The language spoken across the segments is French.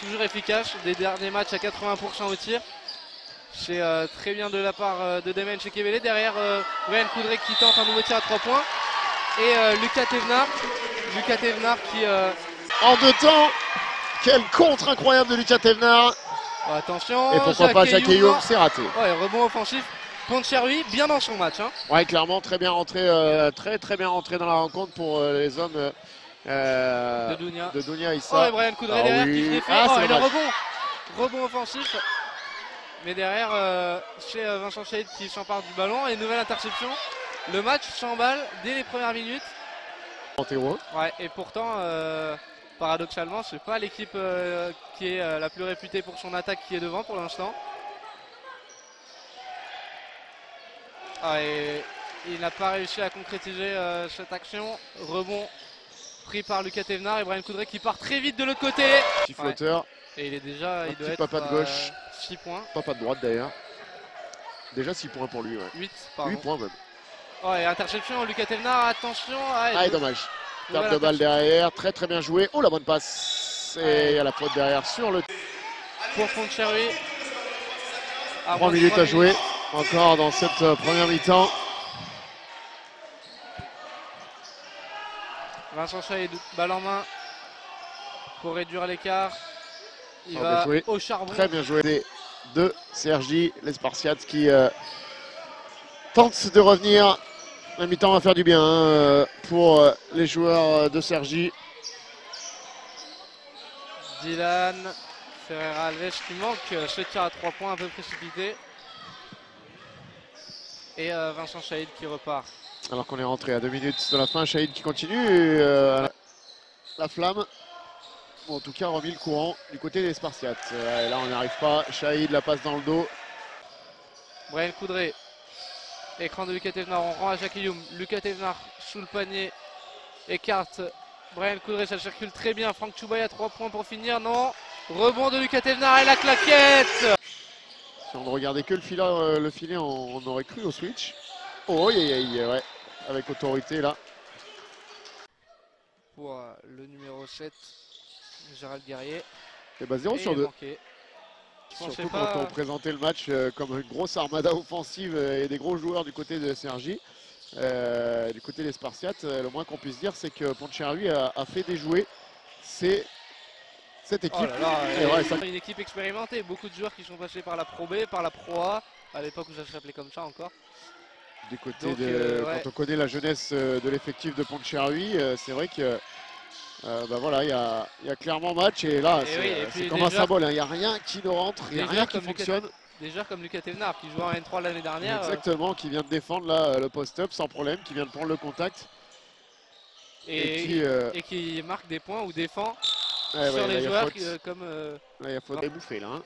Toujours efficace, des derniers matchs à 80% au tir. C'est euh, très bien de la part euh, de Demen chez Kevele. Derrière, euh, Ryan Coudray qui tente un nouveau tir à 3 points. Et Lucas Thévenard. Lucas Thévenard qui. En deux temps, quel contre incroyable de Lucas Thévenard. Attention. Et pourquoi pas Jacques c'est raté. Ouais, rebond offensif. Poncherui, bien dans son match. Hein. Ouais, clairement, très bien rentré, euh, très très bien rentré dans la rencontre pour euh, les hommes euh, De Dounia. de Dounia Oh, Issa. et Brian Coudray Ah derrière oui. qui se défait. Ah, oh, et le rebond. Rebond offensif. Mais derrière, chez Vincent Chaïd qui s'empare du ballon. Et nouvelle interception. Le match s'emballe dès les premières minutes. Ouais, et pourtant, paradoxalement, c'est pas l'équipe euh, qui est euh, la plus réputée pour son attaque qui est devant pour l'instant. Ah, et il n'a pas réussi à concrétiser euh, cette action. Rebond pris par Lucas Thévenard et Brian Coudray qui part très vite de l'autre côté. Petit flotteur, Et il est déjà, il petit être papa de gauche. 6 points, papa de droite d'ailleurs. Déjà 6 points pour lui, ouais. 8 8 pardon. points même. Interception, Lucas Thévenard, attention. Ah, et Ah, et dommage. Perte de balle derrière, très très bien joué. Oh la bonne passe. Et il y a la faute derrière sur le Pour Poncherui. À 3 moins de minutes à jouer. Encore dans cette euh, première mi-temps. Vincent Chaïd, balle en main pour réduire l'écart. Il Oh, va au charbon. Très bien joué des- de Sergi, les Spartiates qui euh, tentent de revenir. La mi-temps va faire du bien hein, euh, pour euh, les joueurs euh, de Sergi. Dylan Ferreira Alves qui manque ce tir à 3 points un peu précipité. Et euh, Vincent Chaïd qui repart. Alors qu'on est rentré à deux minutes de la fin, Shahid qui continue euh, la, la flamme. Bon, en tout cas, remis le courant du côté des Spartiates. Euh, là, on n'y arrive pas. Shahid la passe dans le dos. Brian Coudray. Écran de Lucas Thévenard. On rend à Jacques Youm. Lucas Thévenard sous le panier. Écarte. Brian Coudray, ça circule très bien. Franck Choubaï à 3 points pour finir. Non. Rebond de Lucas Thévenard et la claquette. Si on ne regardait que le filet, euh, le filet on, on aurait cru au switch. Oh, aïe, aïe, aïe, ouais. Avec autorité là. Pour euh, le numéro 7, Gérald Guerrier. Et bah 0 Et sur 2. manqué. Surtout pas- quand on présentait le match euh, comme une grosse armada offensive et des gros joueurs du côté de Sergi. Euh, du côté des Spartiates, euh, le moins qu'on puisse dire, c'est que Poncherui a, a fait déjouer cette équipe. Oh là là, Et ouais, ça- Une équipe expérimentée, beaucoup de joueurs qui sont passés par la Pro B, par la Pro A, à l'époque où ça s'appelait comme ça encore. du côté Donc, de euh, ouais. quand on connaît la jeunesse de l'effectif de Poncherui, c'est vrai que euh, bah voilà, il y a, il y a clairement match et là c'est oui, euh, c'est comme un symbole, hein. il n'y a rien qui ne rentre, il n'y a rien qui Lucas- fonctionne. Des joueurs comme Lucas Thévenard qui jouait en N3 l'année dernière. euh, Exactement, qui vient de défendre là, le post-up sans problème, qui vient de prendre le contact et, et, qui euh, et qui marque des points ou défend ouais, ouais, sur les joueurs faute. qui, euh, comme. euh, Là, il y a faute bouffer là. hein.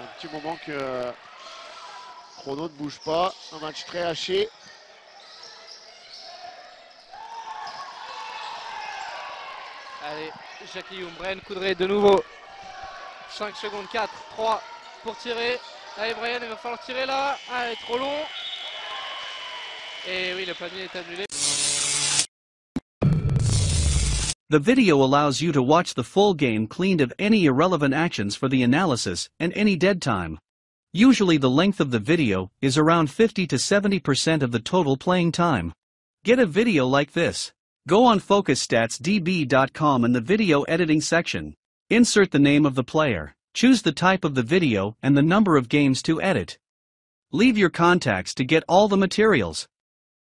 Un petit moment que Chrono ne bouge pas. Un match très haché. Allez, Jackie Youm, Brian Coudray de nouveau. 5 secondes, 4, 3 pour tirer. Allez, Brian, il va falloir tirer là. Ah, Allez, trop long. Et oui, le panier est annulé. The video allows you to watch the full game cleaned of any irrelevant actions for the analysis and any dead time. Usually the length of the video is around 50 to 70% of the total playing time. Get a video like this. Go on FocusStatsDB.com in the video editing section. Insert the name of the player, choose the type of the video and the number of games to edit. Leave your contacts to get all the materials.